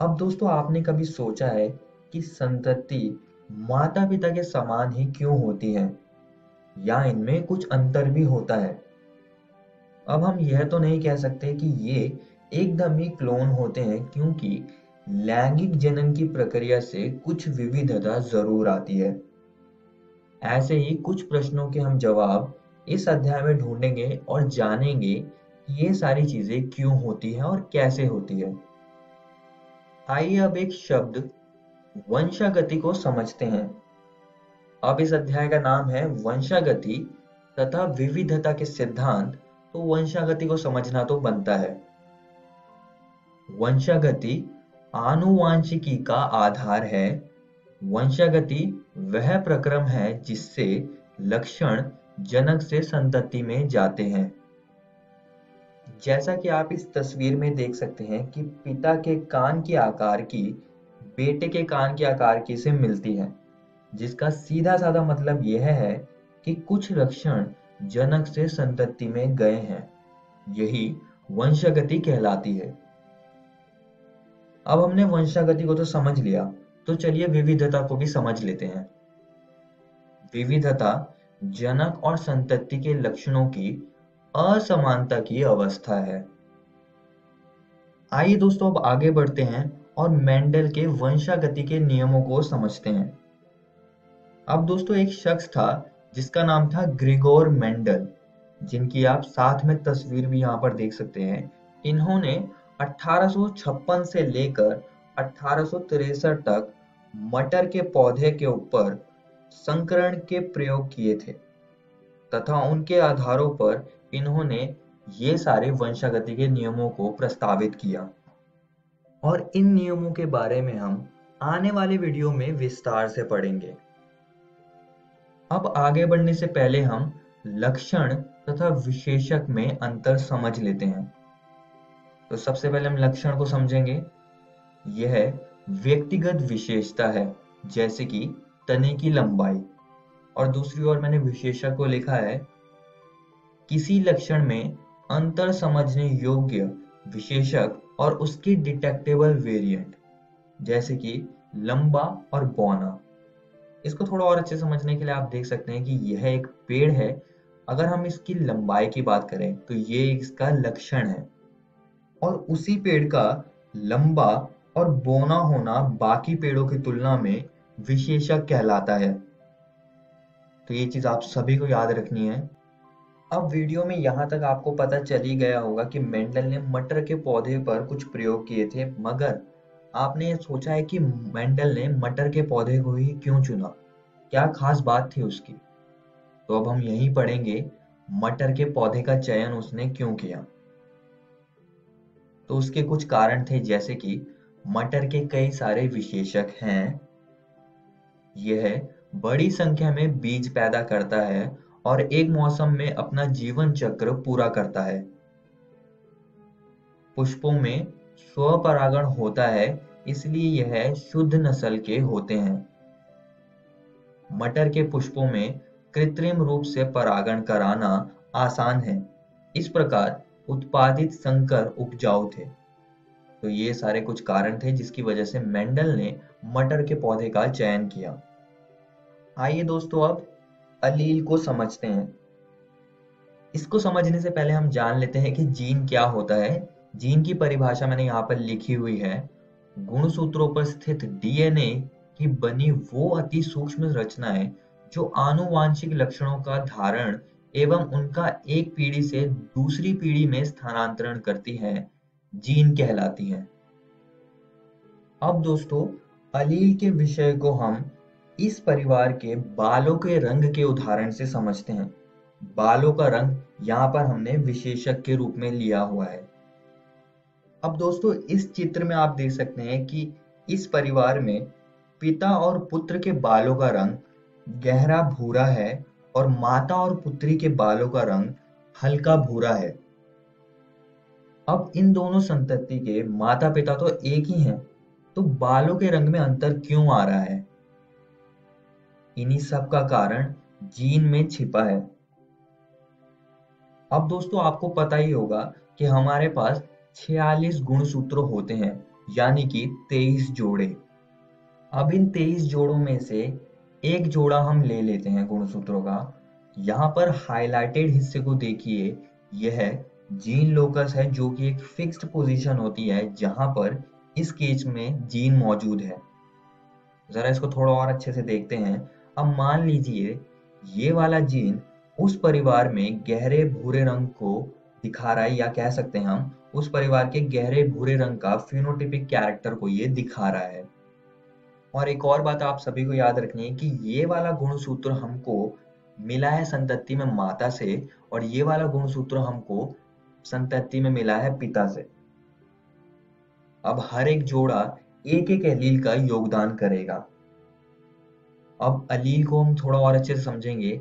अब दोस्तों, आपने कभी सोचा है कि संतति माता पिता के समान ही क्यों होती है? या इनमें कुछ अंतर भी होता है? अब हम यह तो नहीं कह सकते कि ये एकदम ही क्लोन होते हैं, क्योंकि लैंगिक जनन की प्रक्रिया से कुछ विविधता ज़रूर आती है। ऐसे ही कुछ प्रश्नों के हम जवाब इस अध्याय में ढूंढेंगे और जानेंगे कि ये सारी चीज़ें क्यों होती हैं और कैसे होती है। आइए अब एक शब्द वंशागति को समझते हैं। अब इस अध्याय का नाम है वंशागति तथा विविधता के सिद्धांत तो वंशागति को समझना तो बनता है। वंशागति आनुवांशिकी का आधार है। वंशागति वह प्रक्रम है जिससे लक्षण जनक से संतति में जाते हैं। जैसा कि आप इस तस्वीर में देख सकते हैं कि पिता के कान के आकार की, बेटे के कान के आकार की से मिलती है, जिसका सीधा साधा मतलब यह है कि कुछ लक्षण जनक से संतति में गए हैं। यही वंशगति कहलाती है। अब हमने वंशागति को तो समझ लिया तो चलिए विविधता को भी समझ लेते हैं। विविधता जनक और संतति के लक्षणों की असमानता की अवस्था है। आइए दोस्तों, अब आगे बढ़ते हैं और मेंडल के वंशागति के नियमों को समझते हैं। अब दोस्तों, एक शख्स था, जिसका नाम था ग्रिगोर मेंडल, जिनकी आप साथ में तस्वीर भी यहाँ पर देख सकते हैं। इन्होंने 1856 से लेकर अठारह तक मटर के पौधे के ऊपर संकरण के प्रयोग किए थे, तथा उनके आधारों पर इन्होंने ये सारे वंशागति के नियमों को प्रस्तावित किया। और इन नियमों के बारे में हम आने वाले वीडियो में विस्तार से पढ़ेंगे। अब आगे बढ़ने से पहले हम लक्षण तथा विशेषक में अंतर समझ लेते हैं। तो सबसे पहले हम लक्षण को समझेंगे। यह व्यक्तिगत विशेषता है, जैसे कि तने की लंबाई। और दूसरी ओर मैंने विशेषक को लिखा है, किसी लक्षण में अंतर समझने योग्य विशेषक और उसकी डिटेक्टेबल वेरिएंट जैसे कि लंबा और बौना। इसको थोड़ा और अच्छे समझने के लिए आप देख सकते हैं कि यह एक पेड़ है। अगर हम इसकी लंबाई की बात करें तो ये इसका लक्षण है। और उसी पेड़ का लंबा और बोना होना बाकी पेड़ों की तुलना में विशेषक कहलाता है। तो ये चीज़ आप सभी को याद रखनी है। अब वीडियो में यहाँ तक आपको पता चल ही गया होगा कि मेंडल ने मटर के पौधे पर कुछ प्रयोग किए थे, मगर आपने ये सोचा है कि मेंडल ने मटर के पौधे को ही क्यों चुना? क्या खास बात थी उसकी? तो अब हम यही पढ़ेंगे, मटर के पौधे का चयन उसने क्यों किया? तो उसके कुछ कारण थे, जैसे कि मटर के कई सारे विशेषक हैं। यह बड़ी संख्या में बीज पैदा करता है और एक मौसम में अपना जीवन चक्र पूरा करता है। पुष्पों में स्वपरागण होता है, इसलिए यह शुद्ध नस्ल के होते हैं। मटर के पुष्पों में कृत्रिम रूप से परागण कराना आसान है। इस प्रकार उत्पादित संकर उपजाऊ थे। तो ये सारे कुछ कारण थे जिसकी वजह से मेंडल ने मटर के पौधे का चयन किया। आइए दोस्तों अब अलील को समझते हैं। इसको समझने से पहले हम जान लेते हैं कि जीन क्या होता है। जीन की परिभाषा मैंने यहाँ पर लिखी हुई है। गुणसूत्रों पर स्थित डीएनए की बनी वो अति सूक्ष्म रचना है जो आनुवांशिक लक्षणों का धारण एवं उनका एक पीढ़ी से दूसरी पीढ़ी में स्थानांतरण करती है, जीन कहलाती है। अब दोस्तों, अलील के विषय को हम इस परिवार के बालों के रंग के उदाहरण से समझते हैं। बालों का रंग यहाँ पर हमने विशेषक के रूप में लिया हुआ है। अब दोस्तों, इस चित्र में आप देख सकते हैं कि इस परिवार में पिता और पुत्र के बालों का रंग गहरा भूरा है और माता और पुत्री के बालों का रंग हल्का भूरा है। अब इन दोनों संतति के माता पिता तो एक ही हैं तो बालों के रंग में अंतर क्यों आ रहा है? इन्हीं सब का कारण जीन में छिपा है। अब दोस्तों, आपको पता ही होगा कि हमारे पास 46 गुणसूत्र होते हैं, यानी कि 23 जोड़े। अब इन 23 जोड़ों में से एक जोड़ा हम ले लेते हैं गुणसूत्रों का। यहाँ पर हाइलाइटेड हिस्से को देखिए। यह जीन लोकस है, जो कि एक फिक्स्ड पोजीशन होती है, जहाँ पर इस केज में जीन मौजूद है। जरा इसको थोड़ा और अच्छे से देखते हैं। अब मान लीजिए, ये वाला जीन उस परिवार में गहरे भूरे रंग को दिखा रहा है, या कह सकते हैं हम, उस परिवार के गहरे भूरे रंग का फिनोटिपिक कैरेक्टर को ये दिखा रहा है। और एक और बात आप सभी को याद रखनी है कि ये वाला गुणसूत्र हमको मिला है संतति में माता से, और ये वाला गुणसूत्र हमको संतति में मिला है पिता से। अब हर एक जोड़ा एक एक अलील का योगदान करेगा। अब अलील को हम थोड़ा और अच्छे से समझेंगे।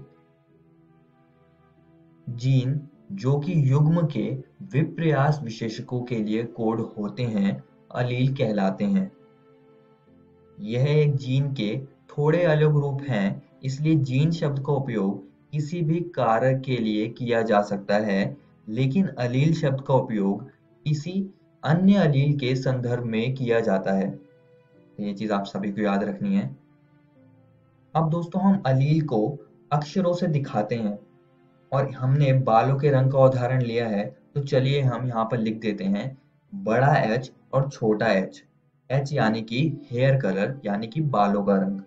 जीन, जो कि युग्म के विप्रयास विशेषकों के लिए कोड होते हैं, अलील कहलाते हैं। यह एक जीन के थोड़े अलग रूप हैं, इसलिए जीन शब्द का उपयोग किसी भी कारक के लिए किया जा सकता है, लेकिन अलील शब्द का उपयोग किसी अन्य अलील के संदर्भ में किया जाता है। ये चीज़ आप सभी को याद रखनी है। अब दोस्तों हम अलील को अक्षरों से दिखाते हैं, और हमने बालों के रंग का उदाहरण लिया है तो चलिए हम यहाँ पर लिख देते हैं, बड़ा एच और छोटा एच एच यानी कि हेयर कलर यानी कि बालों का रंग।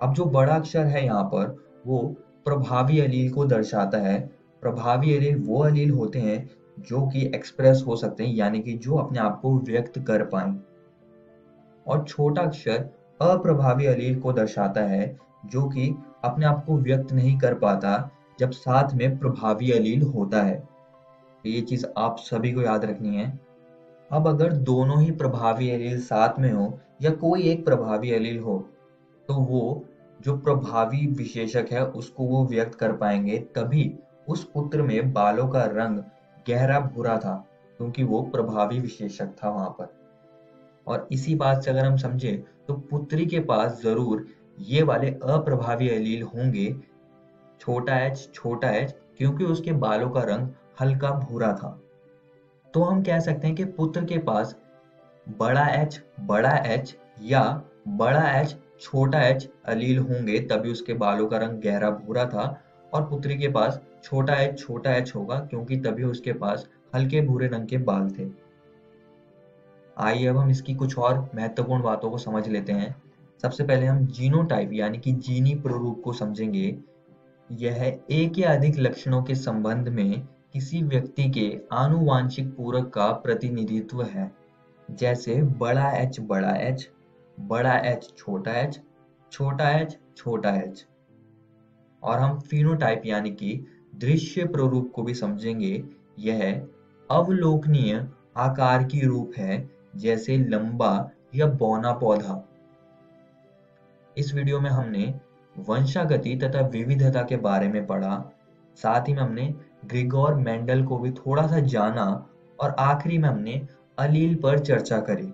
अब जो बड़ा अक्षर है यहाँ पर, वो प्रभावी अलील को दर्शाता है। प्रभावी अलील वो अलील होते हैं जो कि एक्सप्रेस हो सकते हैं, यानी कि जो अपने आप को व्यक्त कर पाए। और छोटा अक्षर अप्रभावी अलील को दर्शाता है जो कि अपने आप को व्यक्त नहीं कर पाता जब साथ में प्रभावी अलील होता है। ये चीज़ आप सभी को याद रखनी है। अब अगर दोनों ही प्रभावी अलील साथ में हो या कोई एक प्रभावी अलील हो तो वो जो प्रभावी विशेषक है उसको वो व्यक्त कर पाएँगे। तभी उस पुत्र में बालों का रंग गहरा भूरा था, क्योंकि वो प्रभावी विशेषक था वहाँ पर। और इसी बात से अगर हम समझे तो पुत्री के पास ज़रूर ये वाले अप्रभावी अलील होंगे, छोटा एच छोटा एच, क्योंकि उसके बालों का रंग हल्का भूरा था। तो हम कह सकते हैं कि पुत्र के पास बड़ा एच बड़ा एच या बड़ा एच छोटा एच अलील होंगे, तभी उसके बालों का रंग गहरा भूरा था और पुत्री के पास छोटा एच छोटा एच होगा, क्योंकि तभी उसके पास हल्के भूरे रंग के बाल थे। आइए अब हम इसकी कुछ और महत्वपूर्ण बातों को समझ लेते हैं। सबसे पहले हम जीनोटाइप, यानी कि जीनी प्ररूप को समझेंगे। यह एक या अधिक लक्षणों के संबंध में किसी व्यक्ति के आनुवांशिक पूरक का प्रतिनिधित्व है। जैसे बड़ा एच बड़ा एच बड़ा एच छोटा एच छोटा एच छोटा एच और हम फिनोटाइप यानी कि दृश्य प्ररूप को भी समझेंगे। यह अवलोकनीय आकार की रूप है, जैसे लंबा या बौना पौधा। इस वीडियो में हमने वंशागति तथा विविधता के बारे में पढ़ा। साथ ही में हमने ग्रिगोर मेंडल को भी थोड़ा सा जाना और आखिरी में हमने अलील पर चर्चा करी।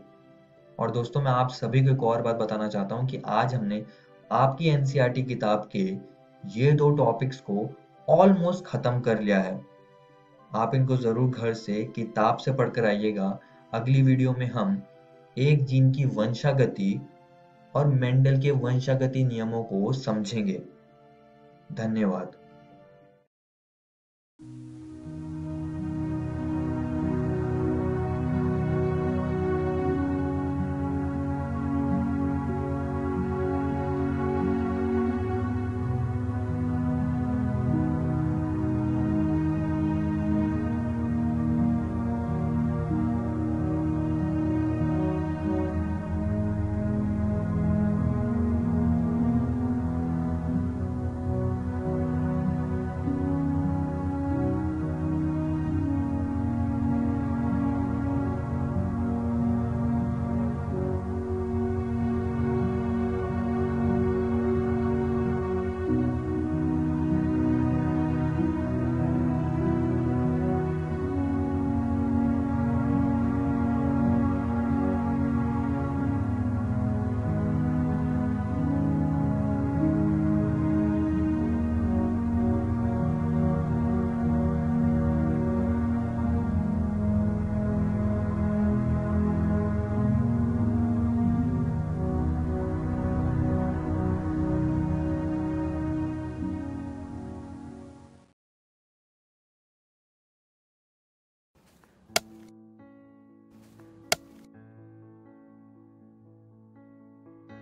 और दोस्तों, मैं आप सभी को एक और बात बताना चाहता हूँ कि आज हमने आपकी एनसीईआरटी किताब के ये दो टॉपिक्स को ऑलमोस्ट खत्म कर लिया है। आप इनको ज़रूर घर से, किताब से पढ़कर आइएगा। अगली वीडियो में हम एक जीन की वंशागति और मेंडल के वंशागति नियमों को समझेंगे। धन्यवाद। you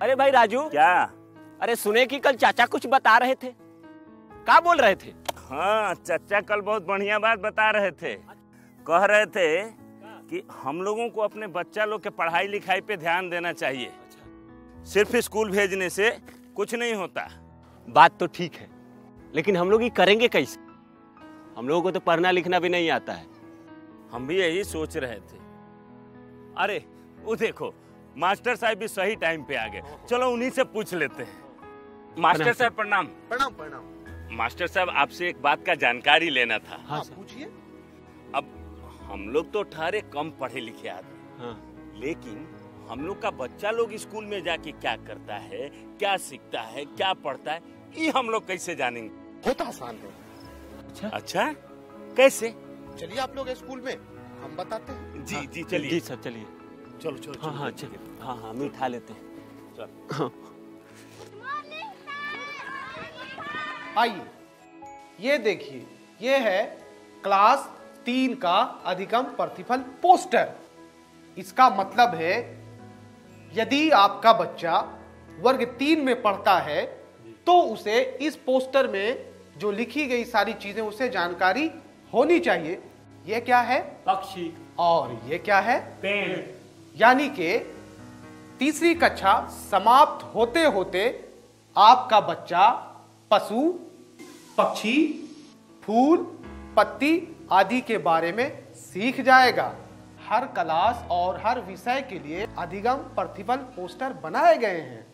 अरे भाई राजू। क्या? अरे सुने कि कल चाचा कुछ बता रहे थे? क्या बोल रहे थे? हाँ चाचा कल बहुत बढ़िया बात बता रहे थे। कह रहे थे कि हम लोगों को अपने बच्चा लोग के पढ़ाई लिखाई पे ध्यान देना चाहिए। सिर्फ़ स्कूल भेजने से कुछ नहीं होता। बात तो ठीक है लेकिन हम लोग ये करेंगे कैसे? हम लोगों को तो पढ़ना लिखना भी नहीं आता है। हम भी यही सोच रहे थे। अरे वो देखो मास्टर साहब भी सही टाइम पे आ गए। चलो उन्हीं से पूछ लेते हैं। मास्टर साहब प्रणाम। प्रणाम प्रणाम। मास्टर साहब आपसे एक बात का जानकारी लेना था। हाँ हाँ पूछिए। अब हम लोग तो ठहरे कम पढ़े लिखे आदमी। हाँ। लेकिन हम लोग का बच्चा लोग स्कूल में जाके क्या करता है क्या सीखता है क्या पढ़ता है ये हम लोग कैसे जानेंगे? बहुत आसान है। अच्छा। अच्छा? कैसे? चलिए आप लोग स्कूल में हम बताते हैं। जी जी जी चलिए। सर चलिए। चलो चलो हाँ हाँ चल हाँ हाँ हम उठा लेते हैं। हाँ। आइए। ये देखिए ये है क्लास तीन का अधिगम प्रतिफल पोस्टर। इसका मतलब है यदि आपका बच्चा वर्ग तीन में पढ़ता है तो उसे इस पोस्टर में जो लिखी गई सारी चीज़ें उसे जानकारी होनी चाहिए। यह क्या है? पक्षी और ये क्या है? पेड़ यानी कि तीसरी कक्षा समाप्त होते होते आपका बच्चा पशु, पक्षी, फूल, पत्ती आदि के बारे में सीख जाएगा। हर क्लास और हर विषय के लिए अधिगम प्रतिफल पोस्टर बनाए गए हैं।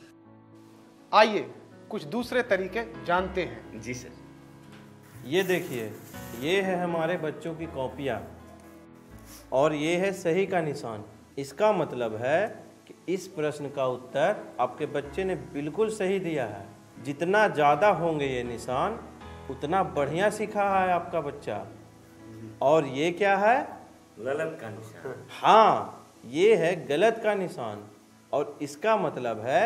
आइए कुछ दूसरे तरीके जानते हैं। जी सर। ये देखिए, ये है हमारे बच्चों की कॉपियाँ और ये है सही का निशान। इसका मतलब है कि इस प्रश्न का उत्तर आपके बच्चे ने बिल्कुल सही दिया है। जितना ज़्यादा होंगे ये निशान उतना बढ़िया सीखा है आपका बच्चा। और ये क्या है? गलत का निशान। हाँ ये है गलत का निशान। और इसका मतलब है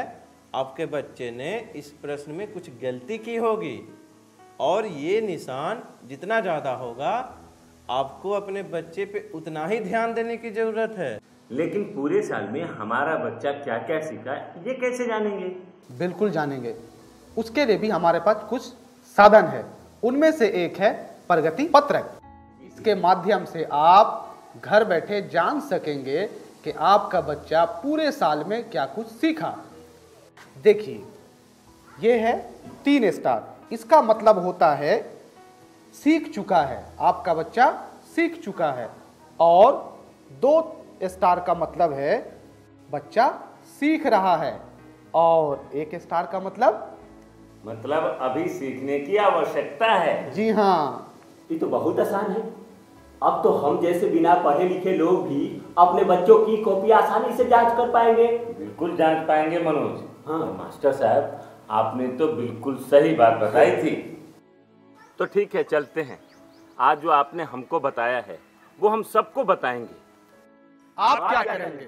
आपके बच्चे ने इस प्रश्न में कुछ गलती की होगी। और ये निशान जितना ज़्यादा होगा आपको अपने बच्चे पे उतना ही ध्यान देने की ज़रूरत है। लेकिन पूरे साल में हमारा बच्चा क्या क्या सीखा, ये कैसे जानेंगे? बिल्कुल जानेंगे। उसके लिए भी हमारे पास कुछ साधन है। उनमें से एक है प्रगति पत्रक। इसके माध्यम से आप घर बैठे जान सकेंगे कि आपका बच्चा पूरे साल में क्या कुछ सीखा। देखिए, ये है तीन स्टार। इसका मतलब होता है, सीख चुका है। आपका बच्चा सीख चुका है। और दो स्टार का मतलब है बच्चा सीख रहा है। और एक स्टार का मतलब? मतलब अभी सीखने की आवश्यकता है। जी हाँ। ये तो बहुत आसान है। अब तो हम जैसे बिना पढ़े लिखे लोग भी अपने बच्चों की कॉपी आसानी से जाँच कर पाएँगे। बिल्कुल जाँच पाएँगे मनोज। हाँ। मास्टर साहब आपने तो बिल्कुल सही बात बताई थी। तो ठीक है चलते हैं। आज जो आपने हमको बताया है वो हम सबको बताएँगे। आप क्या करेंगे?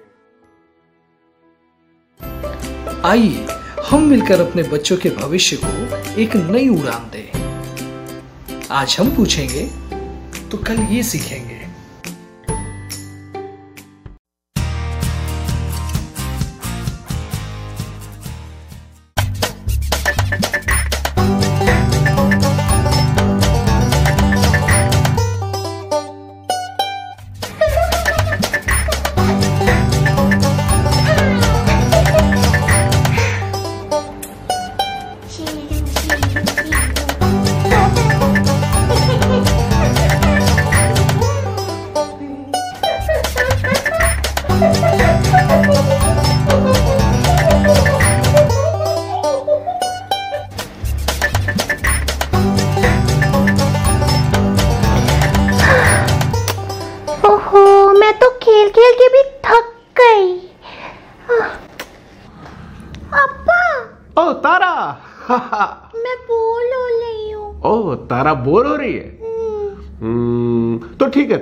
आइए, हम मिलकर अपने बच्चों के भविष्य को एक नई उड़ान दें। आज हम पूछेंगे तो कल ये सीखेंगे।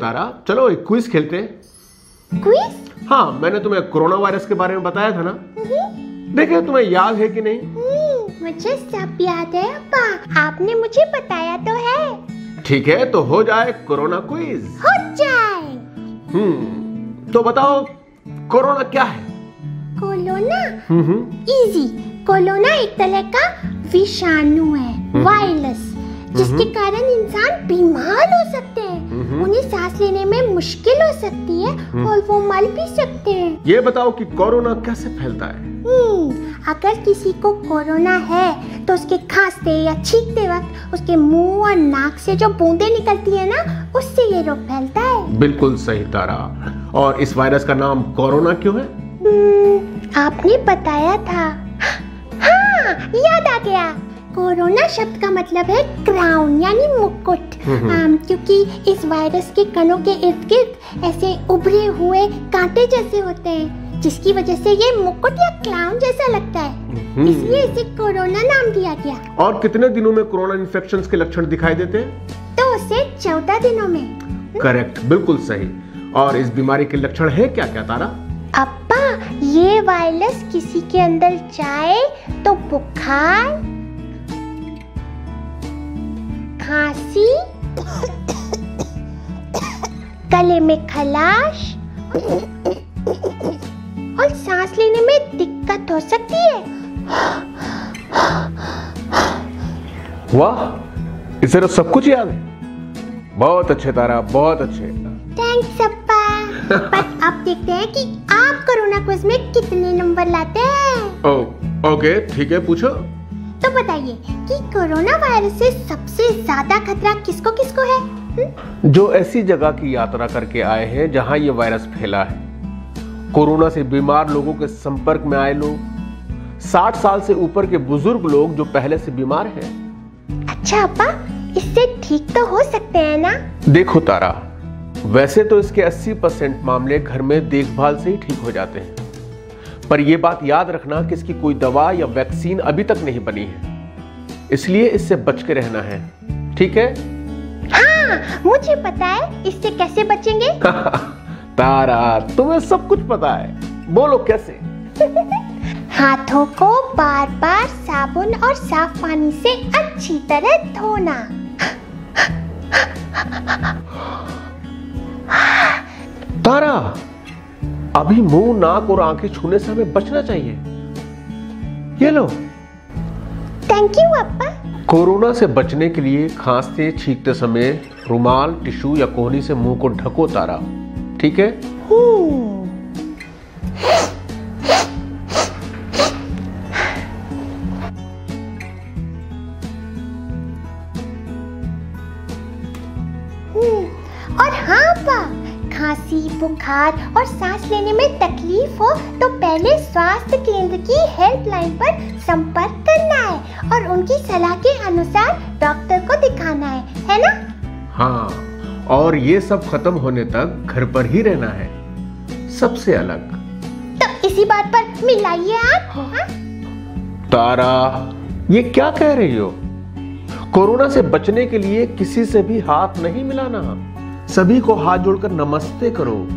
तारा। चलो एक क्विज खेलते हैं। क्विज हाँ मैंने तुम्हें कोरोना वायरस के बारे में बताया था ना। देखे तुम्हें याद है कि नहीं? हम्म, मुझे सब याद है अब्बा आपने मुझे बताया तो है। ठीक है तो हो जाए कोरोना क्विज हो जाए। हम्म तो बताओ कोरोना क्या है? कोरोना हम्म हम्म, इजी कोरोना एक तरह का विषाणु है वायरस जिसके कारण इंसान बीमार हो सकते हैं। उन्हें सांस लेने में मुश्किल हो सकती है और वो मर भी सकते हैं। ये बताओ कि कोरोना कैसे फैलता है? हम्म, अगर किसी को कोरोना है तो उसके खांसते या छींकते वक्त उसके मुँह और नाक से जो बूंदे निकलती है ना उससे ये रोग फैलता है। बिल्कुल सही तारा। और इस वायरस का नाम कोरोना क्यों है? हम्म, आपने बताया था। हाँ याद आ गया। कोरोना शब्द का मतलब है क्राउन यानी मुकुट। क्योंकि इस वायरस के कणों के इर्द गिर्द ऐसे उभरे हुए कांटे जैसे होते हैं जिसकी वजह से ये मुकुट या क्राउन जैसा लगता है। इसलिए इसे कोरोना नाम दिया गया। और कितने दिनों में कोरोना इन्फेक्शन के लक्षण दिखाई देते हैं? तो उसे चौदह दिनों में। करेक्ट बिल्कुल सही। और इस बीमारी के लक्षण है क्या क्या तारा? अब्बा ये वायरस किसी के अंदर जाए तो बुखार खांसी गले में खलाश और सांस लेने में दिक्कत हो सकती है। वाह इसे तो सब कुछ याद है। बहुत अच्छे तारा बहुत अच्छे। थैंक्स अप्पा। पर अब देखते हैं कि आप कोरोना क्विज में कितने नंबर लाते हैं। ओ ओके ठीक है पूछो। तो बताइए कि कोरोना वायरस से सबसे ज़्यादा खतरा किसको किसको है? हम्म? जो ऐसी जगह की यात्रा करके आए हैं जहाँ ये वायरस फैला है। कोरोना से बीमार लोगों के संपर्क में आए लोग 60 साल से ऊपर के बुज़ुर्ग लोग जो पहले से बीमार हैं। अच्छा अप्पा इससे ठीक तो हो सकते हैं ना? देखो तारा वैसे तो इसके 80 परसेंट मामले घर में देखभाल से ही ठीक हो जाते हैं। पर यह बात याद रखना कि इसकी कोई दवा या वैक्सीन अभी तक नहीं बनी है। इसलिए इससे बच के रहना है। ठीक है? हाँ मुझे पता है इससे कैसे बचेंगे। तारा तुम्हें सब कुछ पता है। बोलो कैसे? हाथों को बार बार साबुन और साफ़ पानी से अच्छी तरह धोना। तारा अभी मुँह नाक और आँखें छूने से हमें बचना चाहिए। ये लो। थैंक यू अप्पा कोरोना से बचने के लिए खांसते छींकते समय रुमाल टिश्यू या कोहनी से मुँह को ढको तारा। ठीक है? बुखार और सांस लेने में तकलीफ़ हो तो पहले स्वास्थ्य केंद्र की हेल्पलाइन पर संपर्क करना है और उनकी सलाह के अनुसार डॉक्टर को दिखाना है है ना? हाँ और ये सब खत्म होने तक घर पर ही रहना है सबसे अलग। तो इसी बात पर मिलाइए आप हाँ? तारा ये क्या कह रही हो? कोरोना से बचने के लिए किसी से भी हाथ नहीं मिलाना। सभी को हाथ जोड़कर नमस्ते करो।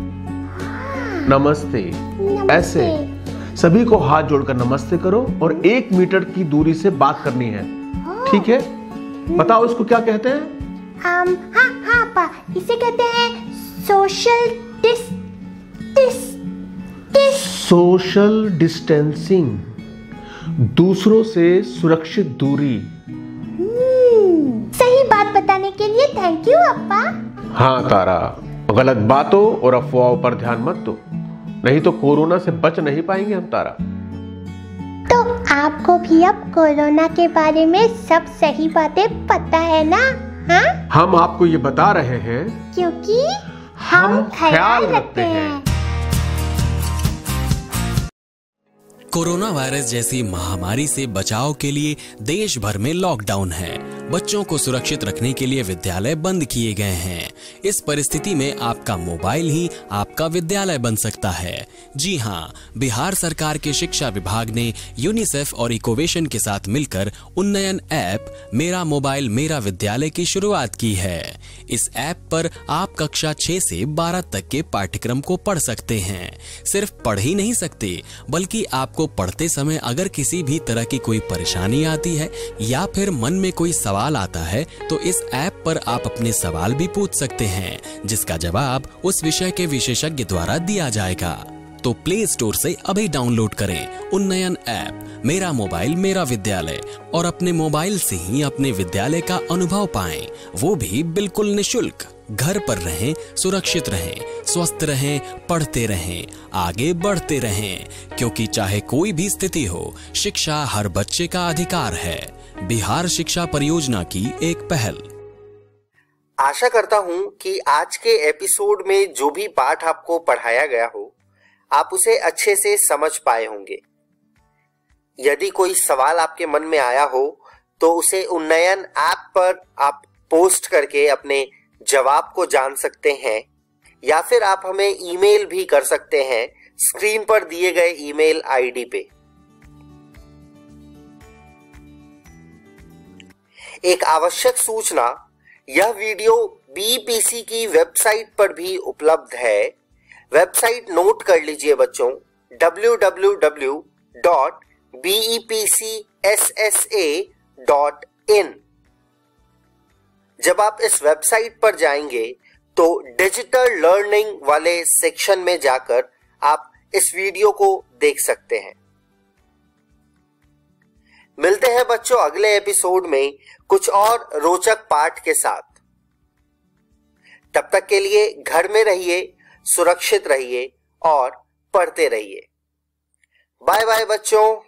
नमस्ते, नमस्ते। ऐसे। सभी को हाथ जोड़कर नमस्ते करो और एक मीटर की दूरी से बात करनी है। ठीक है? बताओ इसको क्या कहते हैं? um, हाँ हाँ अप्पा इसे कहते हैं social dis dis dis social distancing दूसरों से सुरक्षित दूरी। हम्म, सही बात बताने के लिए थैंक यू अप्पा। हाँ तारा गलत बातों और अफवाहों पर ध्यान मत दो। नहीं तो कोरोना से बच नहीं पाएँगे हम तारा। तो आपको भी अब कोरोना के बारे में सब सही बातें पता है ना? हा? हम आपको ये बता रहे हैं क्योंकि हम हम ख्याल रखते हैं, हैं। कोरोना वायरस जैसी महामारी से बचाव के लिए देश भर में लॉकडाउन है। बच्चों को सुरक्षित रखने के लिए विद्यालय बंद किए गए हैं। इस परिस्थिति में आपका मोबाइल ही आपका विद्यालय बन सकता है। जी हाँ बिहार सरकार के शिक्षा विभाग ने यूनिसेफ और इकोवेशन के साथ मिलकर उन्नयन ऐप, मेरा मोबाइल, मेरा विद्यालय की शुरुआत की है। इस ऐप पर आप कक्षा 6 से 12 तक के पाठ्यक्रम को पढ़ सकते हैं। सिर्फ़ पढ़ ही नहीं सकते, बल्कि आपको पढ़ते समय अगर किसी भी तरह की कोई परेशानी आती है या फिर मन में कोई सवाल आता है तो इस ऐप पर आप अपने सवाल भी पूछ सकते हैं, जिसका जवाब उस विषय के विशेषज्ञ द्वारा दिया जाएगा। तो प्ले स्टोर से अभी डाउनलोड करें उन्नयन ऐप, मेरा मोबाइल मेरा विद्यालय, और अपने मोबाइल से ही अपने विद्यालय का अनुभव पाएँ, वो भी बिल्कुल निशुल्क। घर पर रहें, सुरक्षित रहें, स्वस्थ रहें, पढ़ते रहें, आगे बढ़ते रहें। क्योंकि चाहे कोई भी स्थिति हो, शिक्षा हर बच्चे का अधिकार है। बिहार शिक्षा परियोजना की एक पहल। आशा करता हूँ कि आज के एपिसोड में जो भी पाठ आपको पढ़ाया गया हो, आप उसे अच्छे से समझ पाए होंगे। यदि कोई सवाल आपके मन में आया हो तो उसे उन्नयन ऐप पर आप पोस्ट करके अपने जवाब को जान सकते हैं, या फिर आप हमें ईमेल भी कर सकते हैं, स्क्रीन पर दिए गए ईमेल आईडी पे। एक आवश्यक सूचना, यह वीडियो बीपीसी की वेबसाइट पर भी उपलब्ध है। वेबसाइट नोट कर लीजिए बच्चों www.bepcssa.in जब आप इस वेबसाइट पर जाएँगे तो डिजिटल लर्निंग वाले सेक्शन में जाकर आप इस वीडियो को देख सकते हैं। मिलते हैं बच्चों अगले एपिसोड में कुछ और रोचक पाठ के साथ। तब तक के लिए घर में रहिए, सुरक्षित रहिए और पढ़ते रहिए। बाय बाय बच्चों।